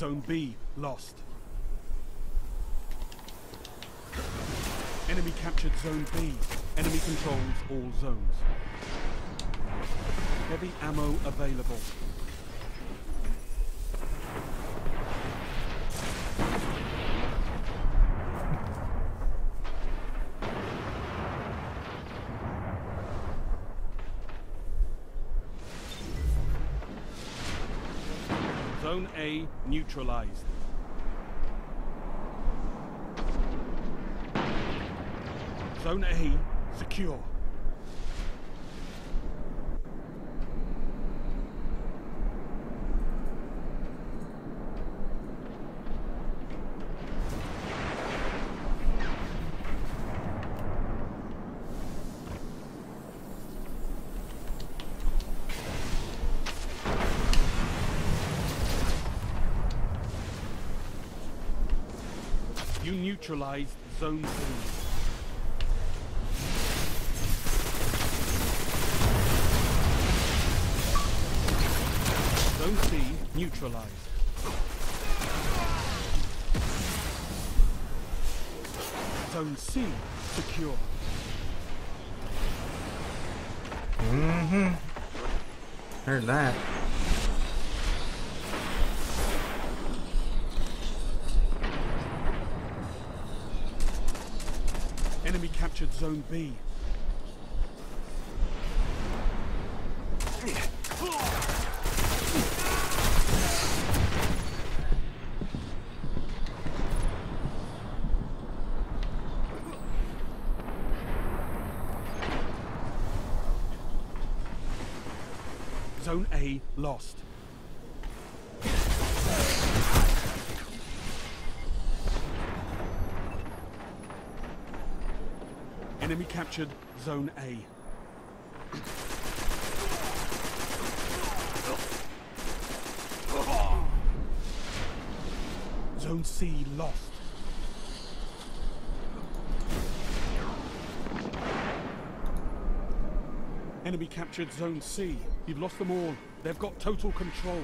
Zone B lost. Enemy captured Zone B. Enemy controls all zones. Heavy ammo available. Neutralized. Zone A secure. You neutralized Zone 3. Zone C neutralized. Zone C secure. Mm-hmm. Heard that. Enemy captured Zone B. Zone A lost. Enemy captured Zone A. Zone C lost. Enemy captured Zone C. You've lost them all. They've got total control.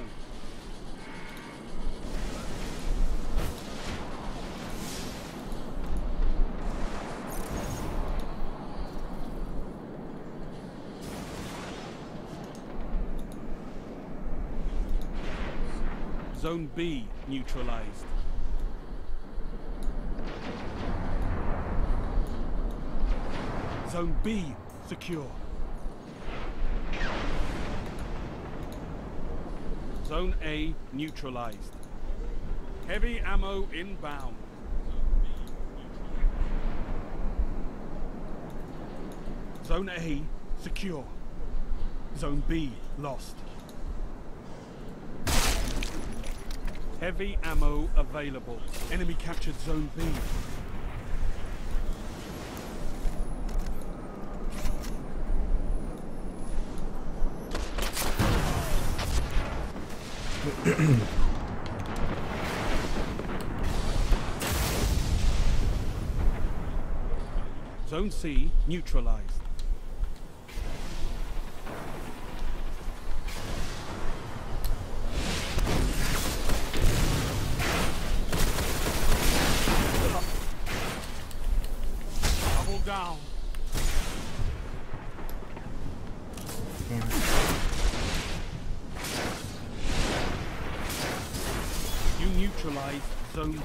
Zone B neutralized. Zone B secure. Zone A neutralized. Heavy ammo inbound. Zone A secure. Zone B lost. Heavy ammo available. Enemy captured Zone B. Zone C neutralized. Zone B.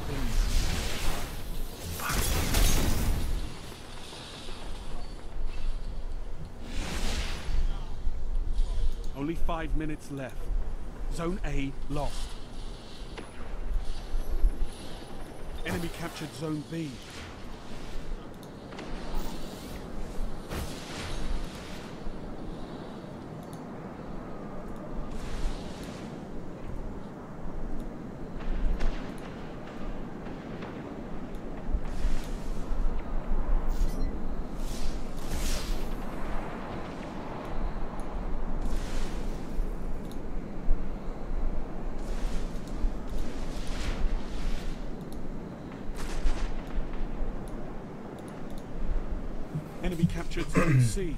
Only five minutes left. Zone A lost. Enemy captured Zone B. enemy captured through the sea.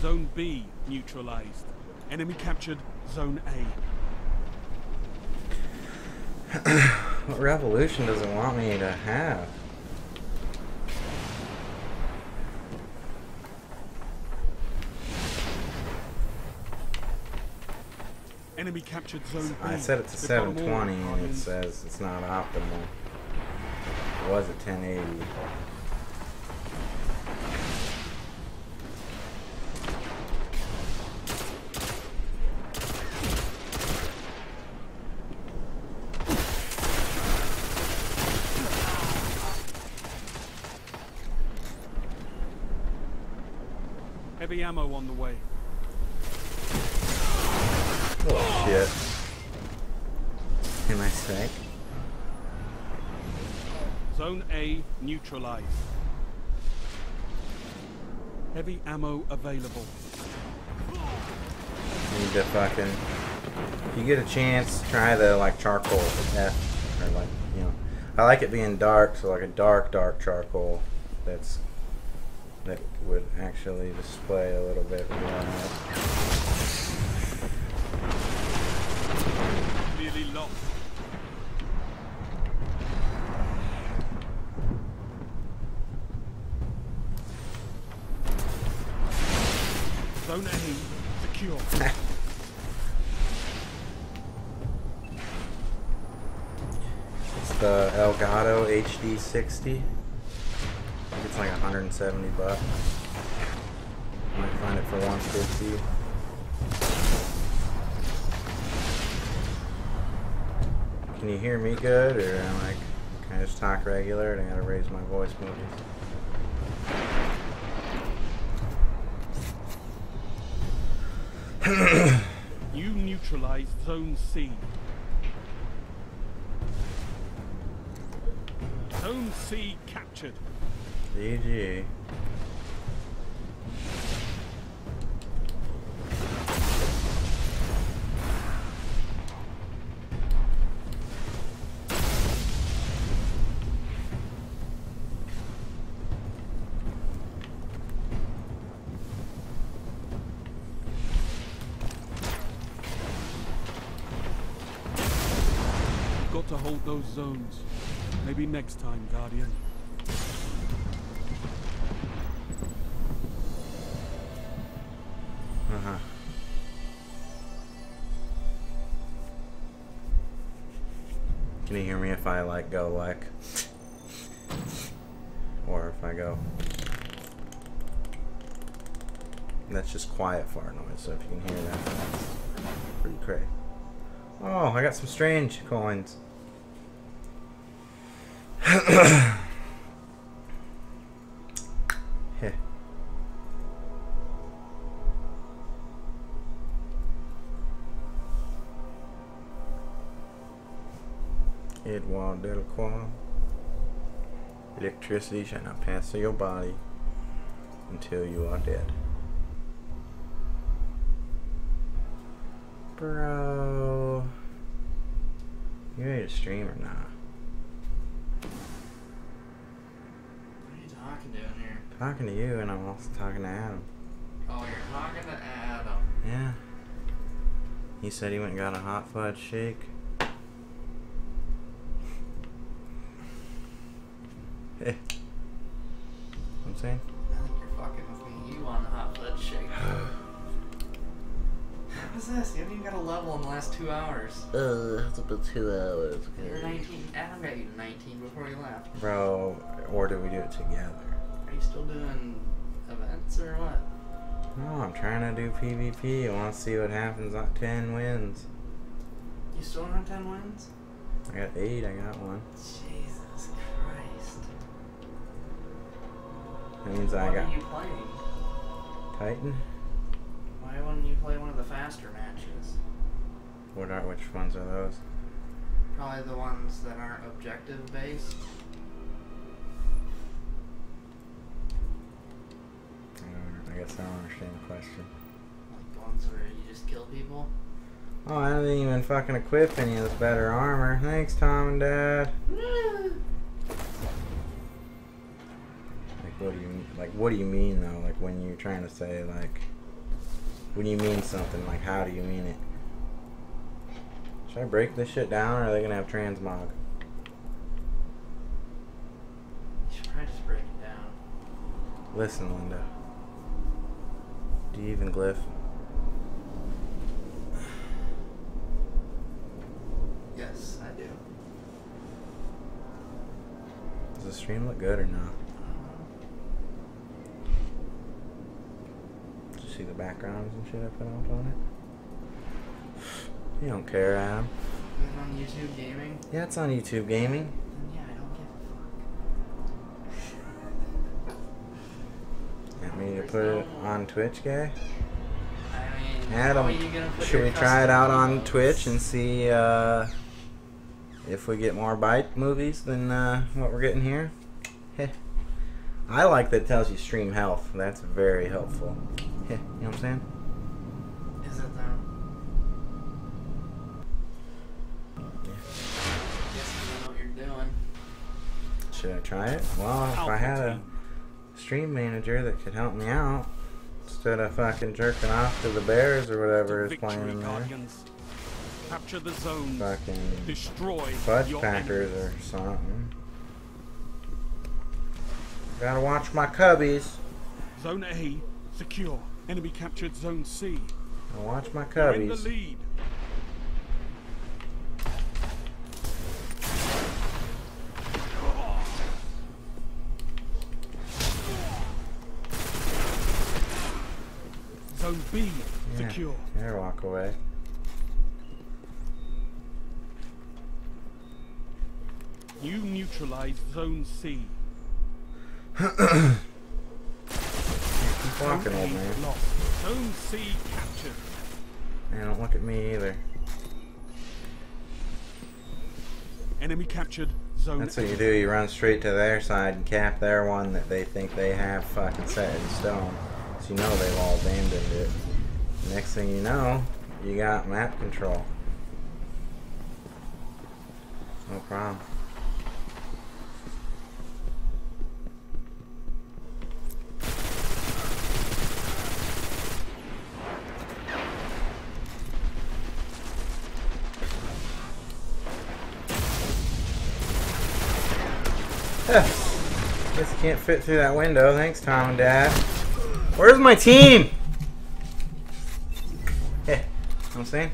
Zone B neutralized. Enemy captured Zone A. What revolution does it want me to have? Enemy captured Zone B. I set it to They've got 'em all, 720 and it says it's not optimal. It was at 1080. Heavy ammo on the way. Oh shit. Am I sick? Zone A neutralized. Heavy ammo available. Need to fucking. If you get a chance, try the like charcoal F or like you know. I like it being dark, so like a dark, dark charcoal. That's that would actually display a little bit more. Nearly lost. Zone A secure. It's the Elgato HD 60. I think it's like 170 bucks. Might find it for 150. Can you hear me good, or am I, can I just talk regular and I gotta raise my voice maybe? You neutralized Zone C. Zone C captured. GG. Got to hold those zones. Maybe next time, Guardian. Like go like, or if I go? That's just quiet fart noise. So if you can hear that, that's pretty crazy. Oh, I got some strange coins. Edouard Delacroix. Electricity shall not pass through your body until you are dead. Bro. You ready to stream or not? What are you talking to in here? Talking to you and I'm also talking to Adam. Oh, you're talking to Adam. Yeah. He said he went and got a hot fudge shake. Hey. I'm saying? I think you're fucking with me. You want a hot fudge shake. What is this? You haven't even got a level in the last two hours. Uh, it's been two hours. Okay. You're 19. Adam got you to 19 before you left. Bro, or did we do it together? Are you still doing events or what? No, I'm trying to do PvP. I want to see what happens on 10 wins. You still don't have 10 wins? I got 8, I got one. Jesus That means I what got are you playing? Titan. Why wouldn't you play one of the faster matches? What are, which ones are those? Probably the ones that aren't objective based. I, I guess I don't understand the question. Like the ones where you just kill people. Oh, I didn't even fucking equip any of this better armor. Thanks, Tom and Dad. Like, what do you like? What do you mean though? Like when you're trying to say like, when you mean something. Like, how do you mean it? Should I break this shit down, or are they gonna have transmog? You should probably just break it down. Listen, Linda. Do you even glyph? Yes, I do. Does the stream look good or not? Did you see the backgrounds and shit I put up on it? You don't care, Adam. Is it on YouTube Gaming? Yeah, it's on YouTube Gaming. Then yeah, I don't give a fuck. You want me to put it on Twitch, guy? I mean, Adam, are you gonna put should we try it out on emotes? Twitch and see uh, if we get more bite movies than uh, what we're getting here? Heh. I like that it tells you stream health. That's very helpful. Heh, You know what I'm saying? Is it though? Guess you know what you're doing. Should I try it? Well, if I had a stream manager that could help me out instead of fucking jerking off to the Bears or whatever is playing in there, Guardians. Capture the zone. fucking Destroy fudge your packers enemies. or something. Gotta watch my cubbies. Zone A secure. Enemy captured Zone C. Watch my You're in the lead. Zone B Yeah, secure. There, walk away. You neutralize Zone C. Keep walking, old man. Zone C captured. Man, don't look at me either. Enemy captured Zone That's what you do. You run straight to their side and cap their one that they think they have fucking set in stone. So you know they've all abandoned it. Next thing you know, you got map control. No problem. Guess you can't fit through that window. Thanks, Tom and Dad. Where's my team? Yeah, know what I'm saying?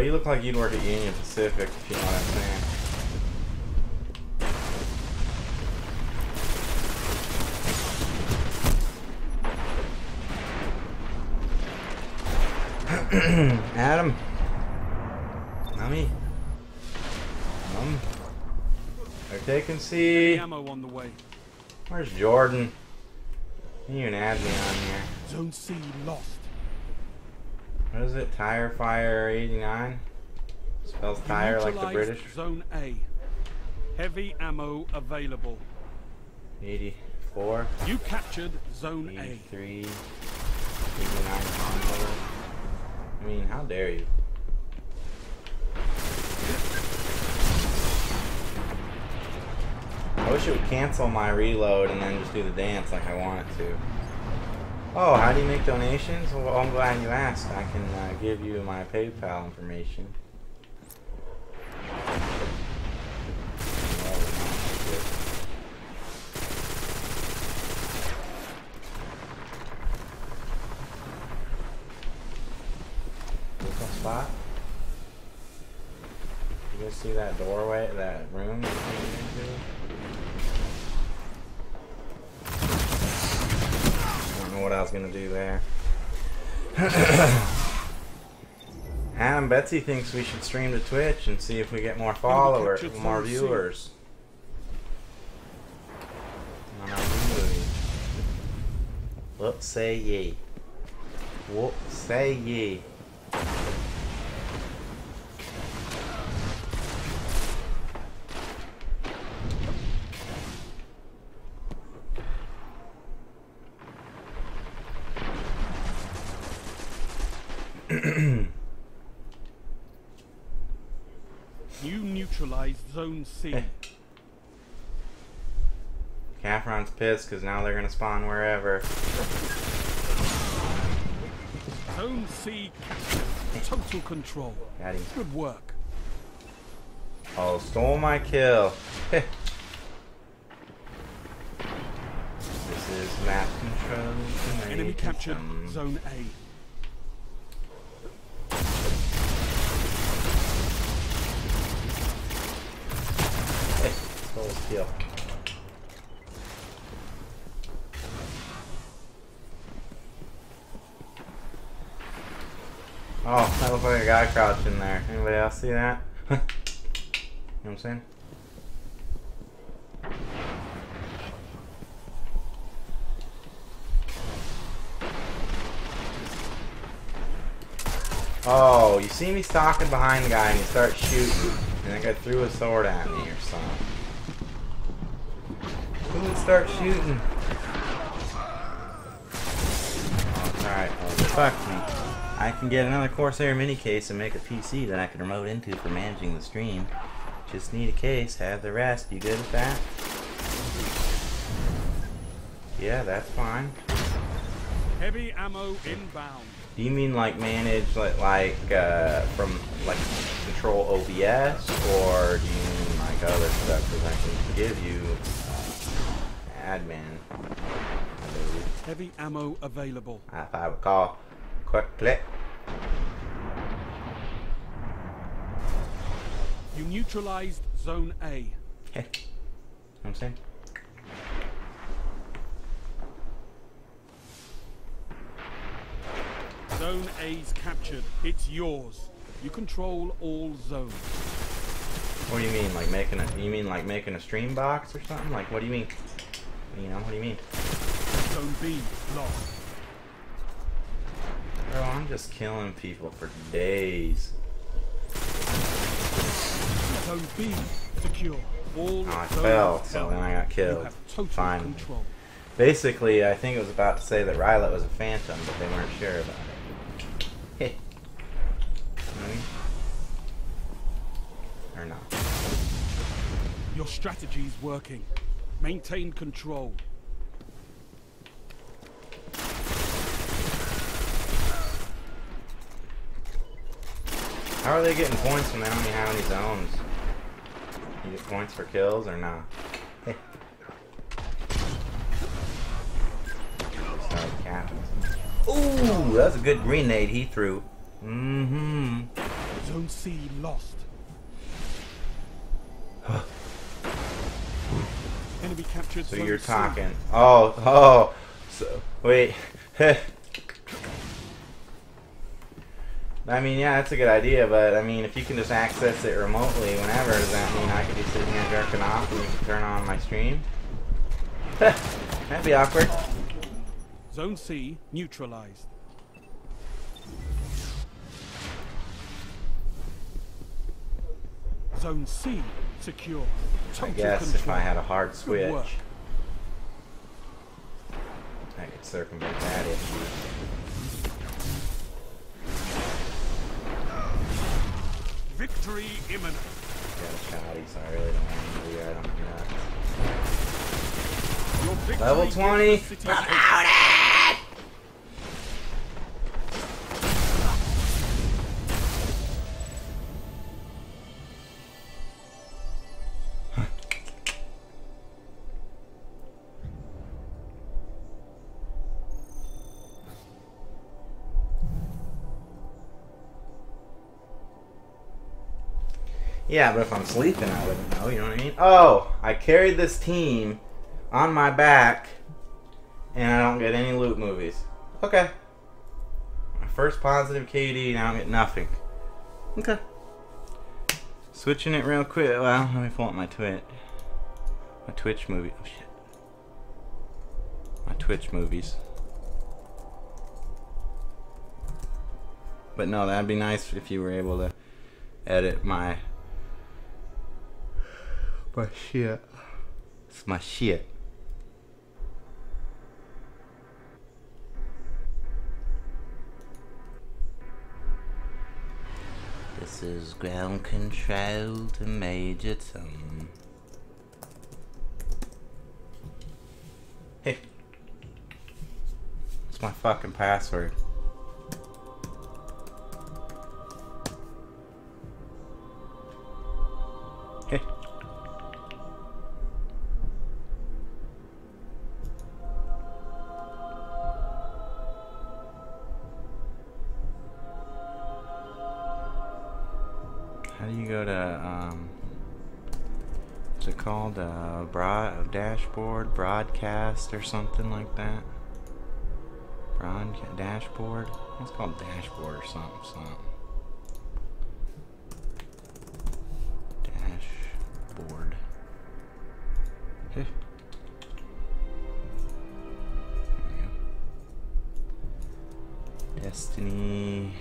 You look like you'd work at Union Pacific, if you know what I'm saying. Adam. Mommy. Mom. They're taking Enemy C. ammo on the way. Where's Jordan? You even add me on here. Zone C lost. What is it? Tire Fire 89? Spells tire like the British. Zone A. Heavy ammo available. 84, You captured Zone A. 83, 89. I mean, how dare you? I wish it would cancel my reload and then just do the dance like I want it to. Oh, how do you make donations? Well, I'm glad you asked. I can uh, give you my PayPal information. Spot. You guys see that doorway, that room? I don't know what I was gonna do there. Adam Betsy thinks we should stream to Twitch and see if we get more followers, more viewers. What say ye? What say ye? You neutralized Zone C. Caffron's pissed because now they're gonna spawn wherever. Zone C captured. Total control. Got him. Good work. Oh, stole my kill. this is map control. Enemy captured Zone A. Oh, that looks like a guy crouching there. Anybody else see that? you know what I'm saying? Oh, you see me stalking behind the guy and he starts shooting. And that guy threw a sword at me or something. Who would start shooting? Alright, well, fuck me. I can get another Corsair mini case and make a PC that I can remote into for managing the stream. Just need a case, have the rest. You good with that? Yeah, that's fine. Heavy ammo inbound. Do you mean like manage like like uh, from like control OBS, or do you mean like other stuff? Because I can give you admin. Heavy ammo available. If I recall, quick click. You neutralized Zone A. Hey, I'm saying. Zone A's captured. It's yours. You control all zones. What do you mean, like making a? You mean like making a stream box or something? Like what do you mean? You know, what do you mean? Zone B lost. Bro, I'm just killing people for days. Zone B secure. All Oh, I fell, so then I got killed. have total Finally. control. Basically, I think it was about to say that Rylet was a phantom, but they weren't sure about it. Heh. You know what I mean? Or not. Your strategy's working. Maintain control. How are they getting points when they don't even have any zones? You get points for kills or not? Heh. Sorry, cat. Ooh, that's a good grenade he threw. Mm-hmm. Zone C lost. Enemy captured So you're talking. Oh, oh. So, wait. I mean, yeah, that's a good idea, but I mean, if you can just access it remotely whenever, does that mean I could be sitting here jerking off and you can turn on my stream? That'd be awkward. Zone C neutralized. Zone C secure. I guess control. if I had a hard switch, I could circumvent that issue. Victory imminent. Got a so I really don't want to do that. I'm nuts. Level gives 20. the city Yeah, but if I'm sleeping, I wouldn't know. You know what I mean? Oh, I carried this team on my back, and I don't get any loot movies. Okay. My first positive KD, now I get nothing. Okay. Switching it real quick. Well, let me pull up my Twitch. My Twitch movie. Oh shit. My Twitch movies. But no, that'd be nice if you were able to edit my my shit. It's my shit. This is ground control to Major Tom. Hey. It's my fucking password? Broadcast or something like that? Broad dashboard? It's called dashboard or something, something. Dashboard. Heh. There we go. Destiny.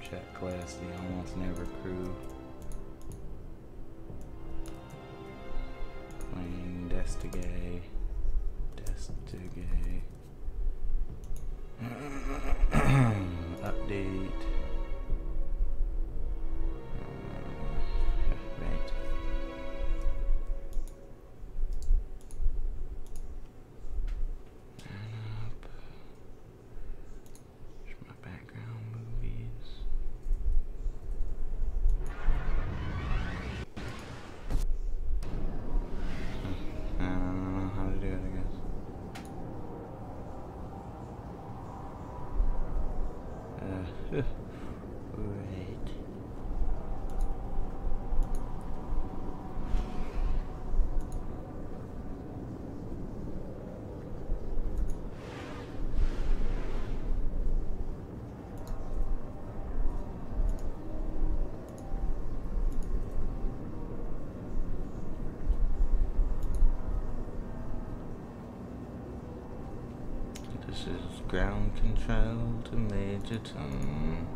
Checklist. The almost never crew. Destigay. This is ground control to Major Tom.